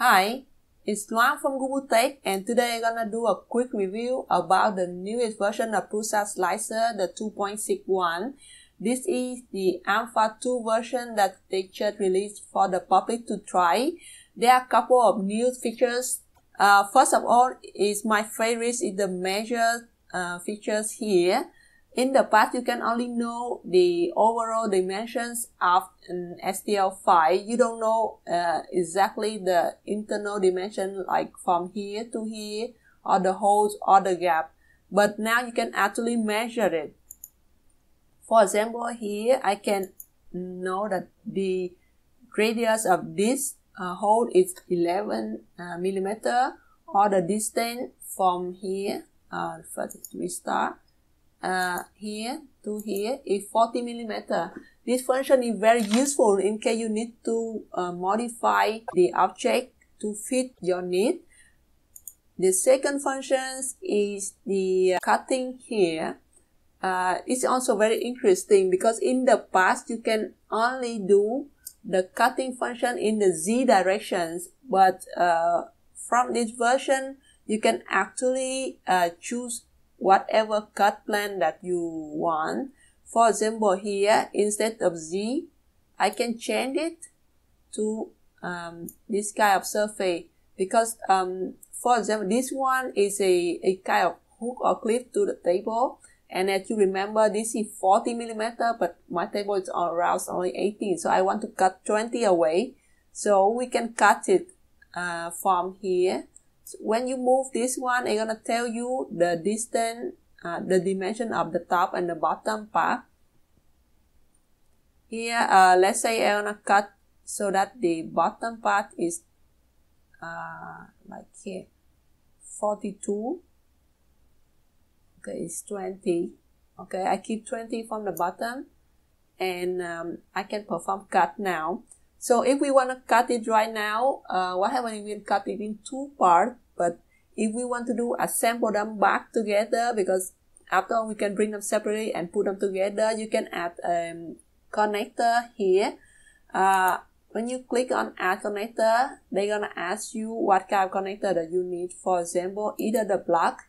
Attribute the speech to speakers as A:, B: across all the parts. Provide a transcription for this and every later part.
A: Hi, it's Luan from Gubutek and today I'm gonna do a quick review about the newest version of Prusa Slicer, the 2.61. This is the Alpha 2 version that they just released for the public to try. There are a couple of new features. Uh, first of all, is my favorite is the measure uh, features here. In the past, you can only know the overall dimensions of an STL file. You don't know uh, exactly the internal dimension like from here to here or the holes or the gap. But now you can actually measure it. For example, here I can know that the radius of this uh, hole is 11 uh, millimeter or the distance from here, uh, first we start, uh, here to here is 40 millimeter. This function is very useful in case you need to uh, modify the object to fit your need. The second function is the cutting here. Uh, it's also very interesting because in the past you can only do the cutting function in the z directions but uh, from this version you can actually uh, choose whatever cut plan that you want. For example, here, instead of Z, I can change it to um, this kind of surface because, um, for example, this one is a, a kind of hook or clip to the table. And as you remember, this is 40 millimeter, but my table is around only 18. So I want to cut 20 away. So we can cut it uh, from here when you move this one, it's gonna tell you the distance, uh, the dimension of the top and the bottom part. Here, uh, let's say I'm gonna cut so that the bottom part is uh, like here, 42. Okay, it's 20. Okay, I keep 20 from the bottom and um, I can perform cut now. So if we want to cut it right now, uh, what happens if we cut it in two parts? But if we want to do assemble them back together, because after we can bring them separately and put them together, you can add a um, connector here. Uh, when you click on add connector, they're gonna ask you what kind of connector that you need. For example, either the block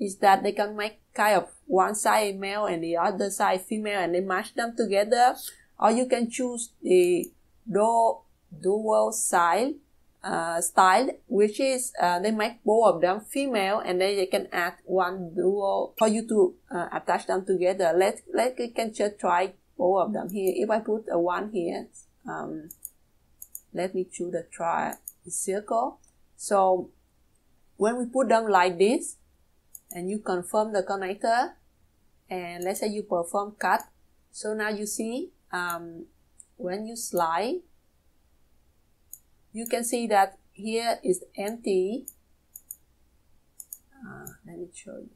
A: is that they can make kind of one side male and the other side female and they match them together, or you can choose the dowel, dowel style, uh, style, which is uh, they make both of them female and then you can add one dowel for you to uh, attach them together. Let let you can just try both of them here. If I put a one here, um, let me choose the try circle. So when we put them like this, and you confirm the connector, and let's say you perform cut. So now you see um, when you slide, you can see that here is empty. Uh, let me show you.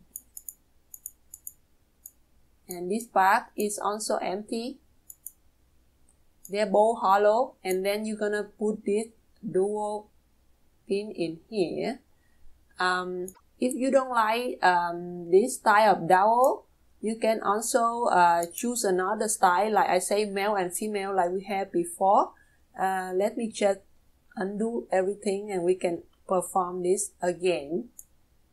A: And this part is also empty. They're both hollow and then you're gonna put this dowel pin in here. Um, if you don't like um, this style of dowel, you can also uh, choose another style, like I say, male and female, like we had before. Uh, let me just undo everything and we can perform this again.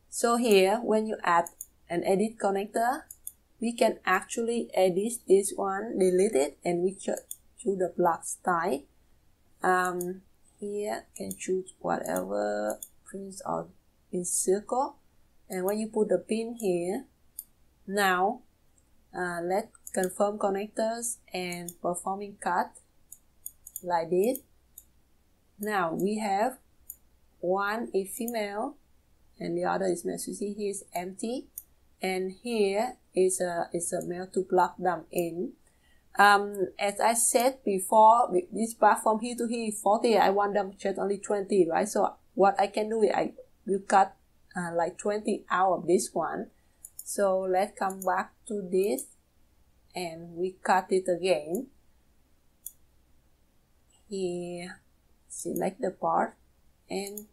A: So here, when you add an edit connector, we can actually edit this one, delete it, and we just choose the block style. Um, here, can choose whatever prints or in circle. And when you put the pin here, now, uh, let's confirm connectors and performing cut like this. Now we have one is female and the other is male. So you see here is empty and here is a is a male to plug them in. Um, as I said before, this bar from here to here is 40. I want them just only 20, right? So what I can do is I will cut uh, like 20 out of this one. So let's come back to this and we cut it again. Here select the part and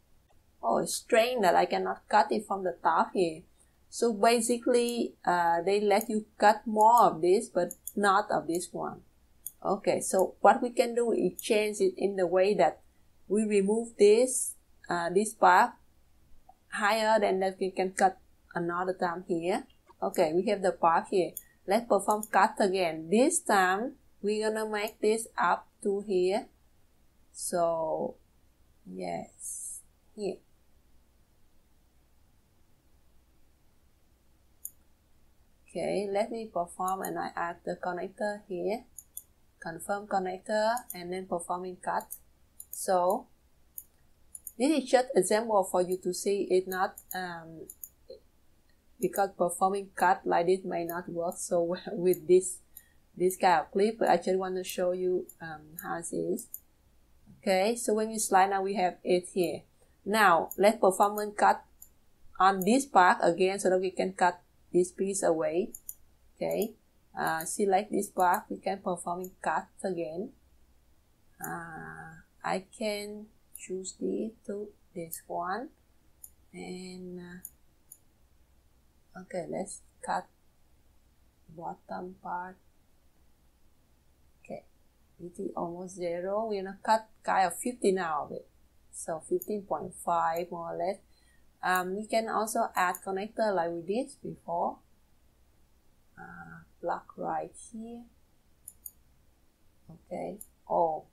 A: oh it's strange that I cannot cut it from the top here so basically uh, they let you cut more of this but not of this one okay so what we can do is change it in the way that we remove this uh, this part higher than that we can cut another time here. Okay we have the part here. Let's perform cut again. This time we're gonna make this up to here. So yes here. Okay let me perform and I add the connector here. Confirm connector and then performing cut. So this is just example for you to see. It not um, because performing cut like this may not work so well with this this kind of clip. But I just want to show you um, how it is. Okay so when we slide now we have it here. Now let's perform one cut on this part again so that we can cut this piece away. Okay uh, select this part we can perform cut again. Uh, I can choose this to this one. And uh, okay let's cut bottom part. Okay it is almost zero. We're gonna cut kind of 15 out of it. So 15.5 more or less. Um, we can also add connector like we did before. Uh, block right here. Okay oh.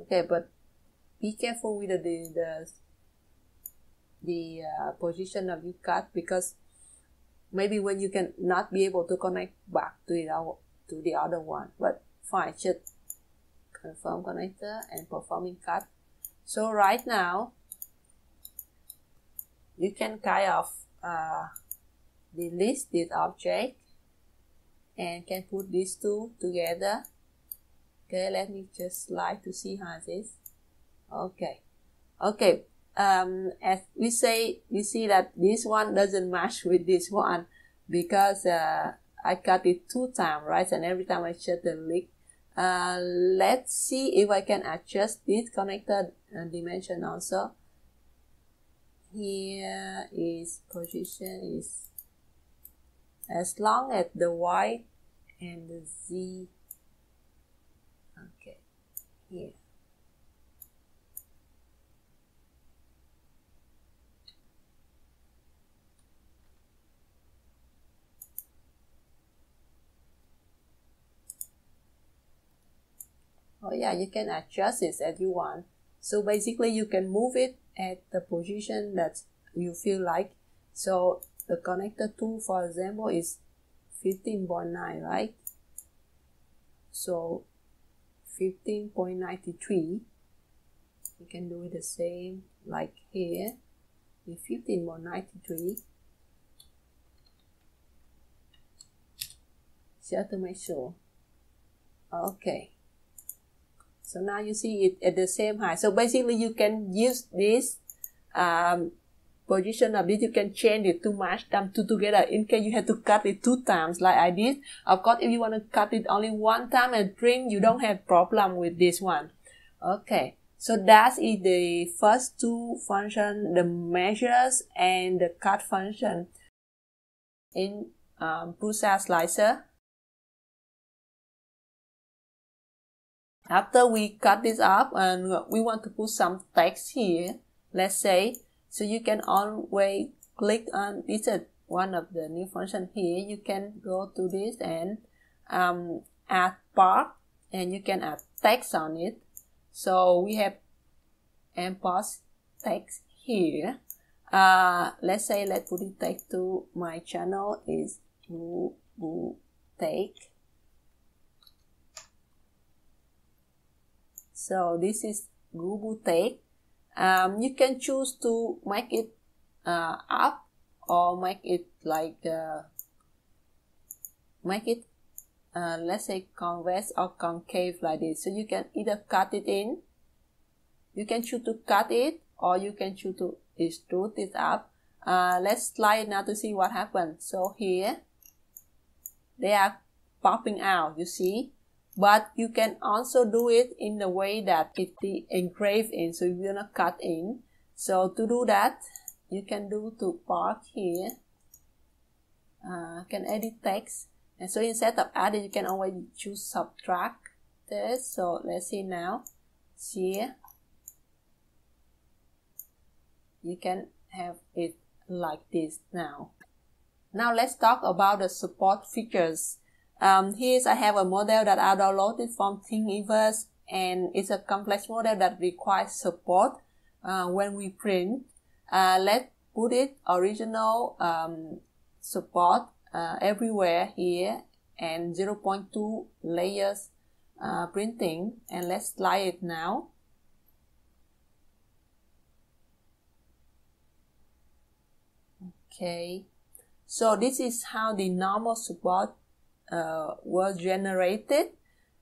A: Okay but be careful with the the the uh, position of your cut because maybe when you can not be able to connect back to the other, to the other one but fine just confirm connector and performing cut so right now you can kind of uh, delete this object and can put these two together. Okay let me just slide to see how this okay. Okay um, as we say we see that this one doesn't match with this one because uh, I cut it two times right? And every time I check the link uh, let's see if I can adjust this connector dimension also. Here is position is as long as the y and the z. Okay here oh yeah you can adjust it as you want so basically you can move it at the position that you feel like. So the connector 2 for example is 15.9 right? So 15.93 you can do it the same like here. With 15.93 just to make sure. Okay so now you see it at the same height. So basically you can use this um, position of this. You can change it to match them two together. In case you have to cut it two times like I did. Of course if you want to cut it only one time and trim you don't have problem with this one. Okay. So that is the first two function the measures and the cut function. In um, Prusa slicer after we cut this up and we want to put some text here let's say so you can always click on this is one of the new function here. You can go to this and um, add part and you can add text on it. So we have import text here. Uh, let's say let's put it text to my channel is take. So this is Gubutek um, you can choose to make it uh, up or make it like uh, make it uh, let's say convex or concave like this. So you can either cut it in. You can choose to cut it or you can choose to extrude it up. Uh, let's slide now to see what happens. So here they are popping out you see but you can also do it in the way that it is engraved in so you're gonna cut in. So to do that you can do to part here. Uh, can edit text. And so instead of adding you can always choose subtract this. So let's see now. Here. You can have it like this now. Now let's talk about the support features. Um, here I have a model that I downloaded from Thingiverse and it's a complex model that requires support uh, when we print. Uh, let's put it original um, support uh, everywhere here and 0.2 layers uh, printing and let's slide it now. Okay, so this is how the normal support uh, was generated.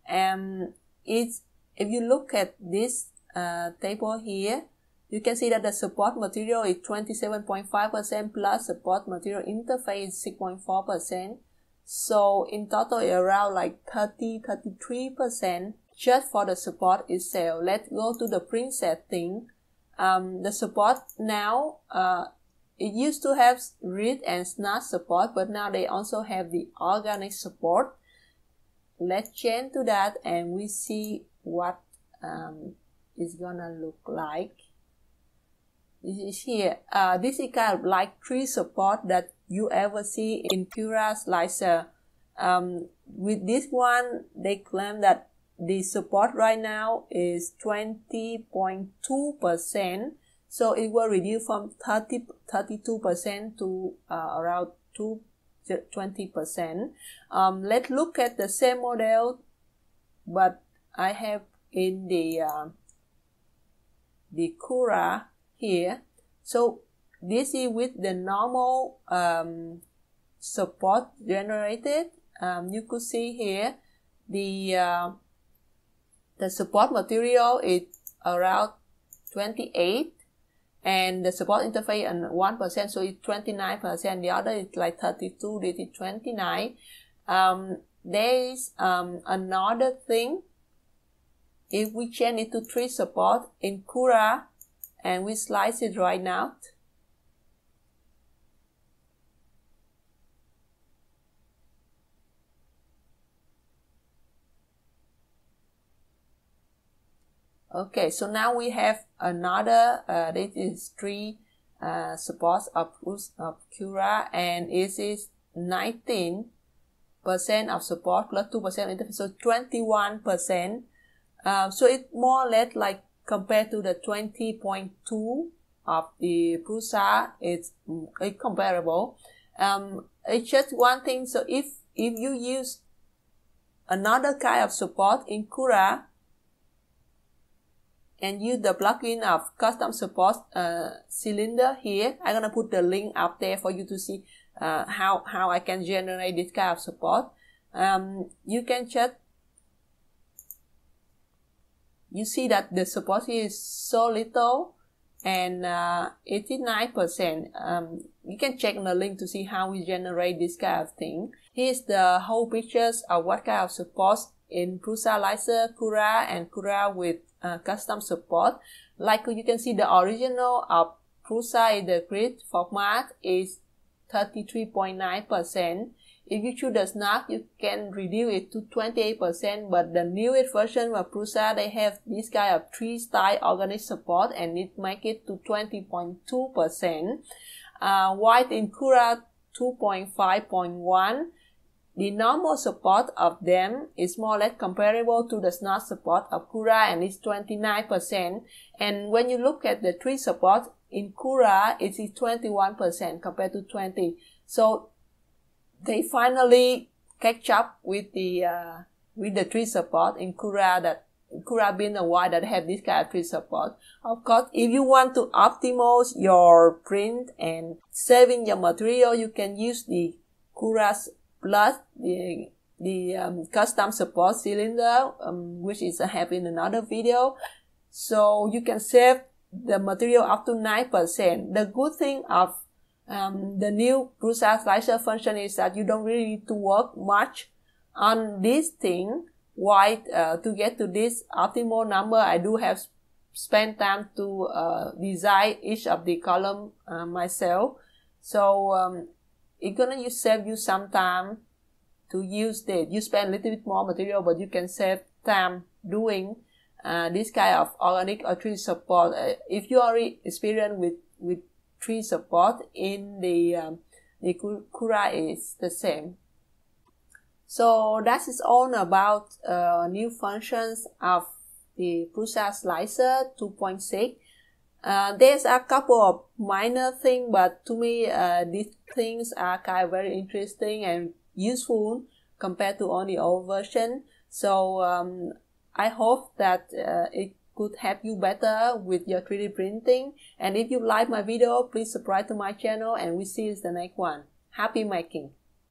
A: And it's if you look at this uh, table here you can see that the support material is 27.5% plus support material interface 6.4% so in total around like 30 33% just for the support itself. Let's go to the print setting. Um, the support now uh, it used to have grid and snap support, but now they also have the organic support. Let's change to that and we see what um, it's gonna look like. This is here. Uh, this is kind of like tree support that you ever see in Cura Slicer. Um, with this one, they claim that the support right now is 20.2% so it will reduce from 30, 32% to uh, around 2, 20%. Um, let's look at the same model, but I have in the, uh, the Cura here. So this is with the normal um, support generated. Um, you could see here the uh, the support material is around 28 and the support interface and 1%, so it's 29%. The other is like 32, this is 29. Um, there is um, another thing. If we change it to tree support in Cura and we slice it right now, Okay, so now we have another, uh, this is three uh, supports of, of Cura and it is 19 percent of support plus plus 2 percent interface, so 21 percent. Uh, so it's more or less like compared to the 20.2 of the Prusa, it's, it's comparable. Um, it's just one thing. So if if you use another kind of support in Cura, and use the plugin of custom support uh, cylinder here. I'm gonna put the link up there for you to see uh, how, how I can generate this kind of support. Um, you can check you see that the support is so little and uh, 89%. Um, you can check the link to see how we generate this kind of thing. Here's the whole pictures of what kind of support in Prusa Slicer, Cura, and Cura with uh, custom support. Like you can see the original of Prusa in the grid format is 33.9%. If you choose the snap, you can reduce it to 28%, but the newest version of Prusa, they have this kind of three style organic support and it make it to 20.2%. Uh, white in Cura 2.5.1 the normal support of them is more or less comparable to the snap support of Cura and it's 29%. And when you look at the tree support in Cura, it is 21% compared to 20. So they finally catch up with the, uh, with the tree support in Cura that could have been a that have this kind of tree support. Of course, if you want to optimize your print and saving your material, you can use the Cura's plus the the um, custom support cylinder, um, which is I have in another video. So you can save the material up to 9%. The good thing of um, the new Prusa slicer function is that you don't really need to work much on this thing. Why, uh, to get to this optimal number, I do have spent time to uh, design each of the column uh, myself. So um, it's gonna save you some time to use that. You spend a little bit more material, but you can save time doing uh, this kind of organic or tree support. Uh, if you already experienced with with three support in the um, the Cura is the same. So that is all about uh, new functions of the Prusa Slicer 2.6. Uh, there's a couple of minor things, but to me, uh, these things are kind of very interesting and useful compared to only old version. So um, I hope that uh, it could help you better with your 3D printing. And if you like my video, please subscribe to my channel and we see you in the next one. Happy making!